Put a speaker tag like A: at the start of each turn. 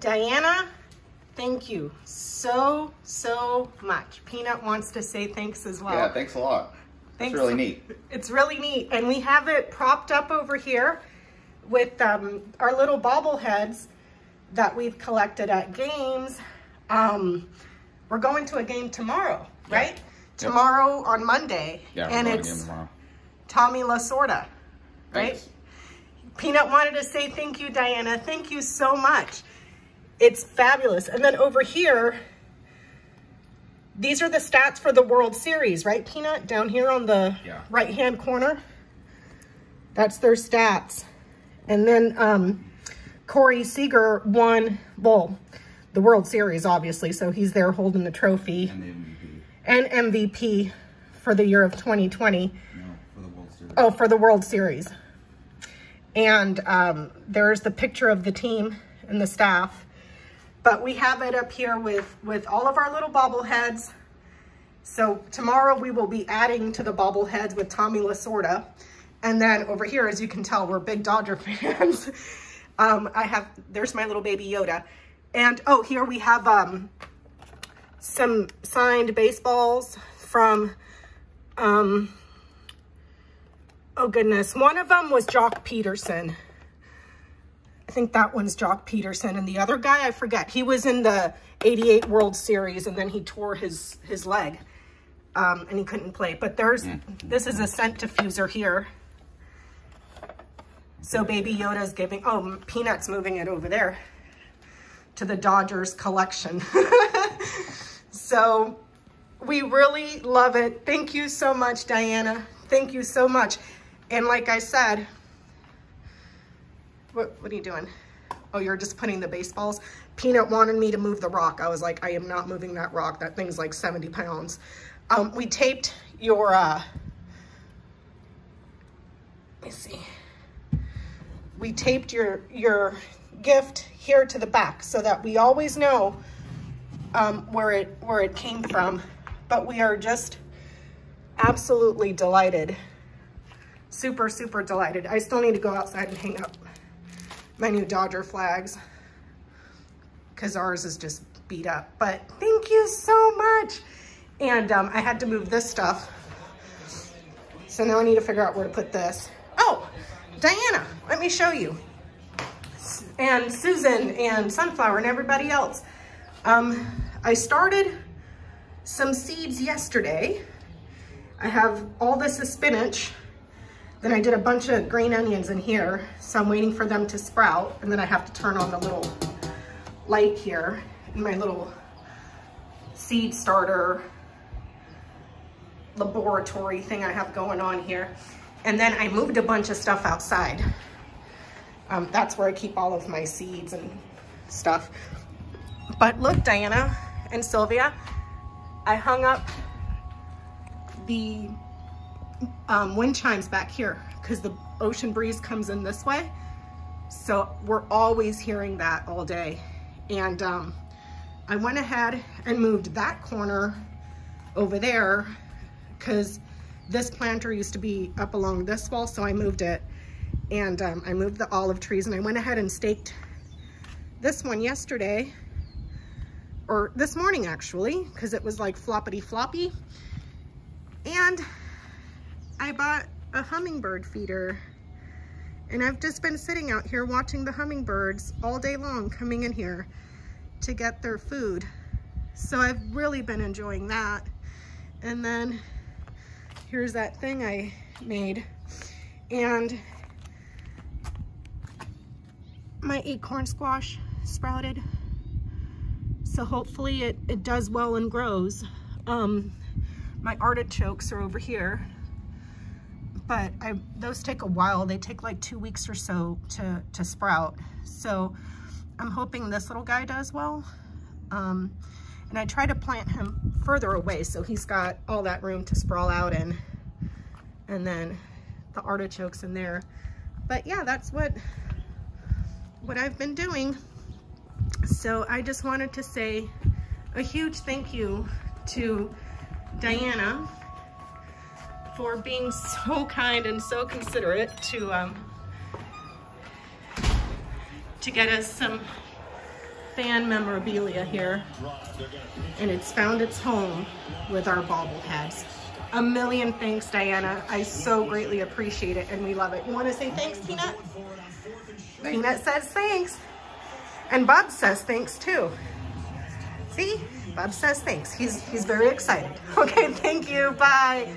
A: Diana, thank you so, so much. Peanut wants to say thanks as well.
B: Yeah, thanks a lot. Thanks. It's really neat.
A: It's really neat. And we have it propped up over here with um, our little bobbleheads that we've collected at games. Um, we're going to a game tomorrow, right? Yep. Tomorrow on Monday.
B: Yeah,
A: and it's Tommy Lasorda, right? Thanks. Peanut wanted to say thank you, Diana. Thank you so much. It's fabulous. And then over here, these are the stats for the World Series, right, Peanut? Down here on the yeah. right-hand corner. That's their stats. And then um, Corey Seager won, well, the World Series, obviously, so he's there holding the trophy.
B: And MVP.
A: And MVP for the year of 2020.
B: No, for the World Series.
A: Oh, for the World Series. And um, there's the picture of the team and the staff. But we have it up here with, with all of our little bobbleheads. So tomorrow we will be adding to the bobbleheads with Tommy Lasorda. And then over here, as you can tell, we're big Dodger fans. um, I have, there's my little baby Yoda. And, oh, here we have um, some signed baseballs from, um, oh goodness, one of them was Joc Pederson. I think that one's Joc Pederson. And the other guy, I forget. He was in the 88 World Series and then he tore his, his leg. Um, and he couldn't play. But there's, mm. this is a scent diffuser here. So Baby Yoda's giving, oh, Peanut's moving it over there to the Dodgers collection. so we really love it. Thank you so much, Diana. Thank you so much. And like I said, what, what are you doing? Oh, you're just putting the baseballs? Peanut wanted me to move the rock. I was like, I am not moving that rock. That thing's like 70 pounds. Um, we taped your, uh, let me see. We taped your, your gift here to the back so that we always know um, where it, where it came from. But we are just absolutely delighted. Super, super delighted. I still need to go outside and hang up my new Dodger flags because ours is just beat up. But thank you so much. And um, I had to move this stuff. So now I need to figure out where to put this. Oh, Diana, let me show you. And Susan and Sunflower and everybody else. Um, I started some seeds yesterday. I have all this is spinach then I did a bunch of green onions in here, so I'm waiting for them to sprout, and then I have to turn on the little light here in my little seed starter laboratory thing I have going on here. And then I moved a bunch of stuff outside. Um, that's where I keep all of my seeds and stuff. But look, Diana and Sylvia, I hung up the um, wind chimes back here because the ocean breeze comes in this way. So we're always hearing that all day. And um, I went ahead and moved that corner over there because this planter used to be up along this wall, so I moved it. And um, I moved the olive trees and I went ahead and staked this one yesterday, or this morning actually, because it was like floppity floppy. I bought a hummingbird feeder and I've just been sitting out here watching the hummingbirds all day long coming in here to get their food. So I've really been enjoying that. And then here's that thing I made. And my acorn squash sprouted. So hopefully it, it does well and grows. Um, my artichokes are over here but I, those take a while. They take like two weeks or so to, to sprout. So I'm hoping this little guy does well. Um, and I try to plant him further away so he's got all that room to sprawl out in. And then the artichokes in there. But yeah, that's what, what I've been doing. So I just wanted to say a huge thank you to Diana for being so kind and so considerate to um, to get us some fan memorabilia here. And it's found its home with our bobbleheads. A million thanks, Diana. I so greatly appreciate it and we love it. You wanna say thanks, Peanut? Peanut says thanks. And Bob says thanks too. See? Bob says thanks. He's, he's very excited. Okay, thank you. Bye.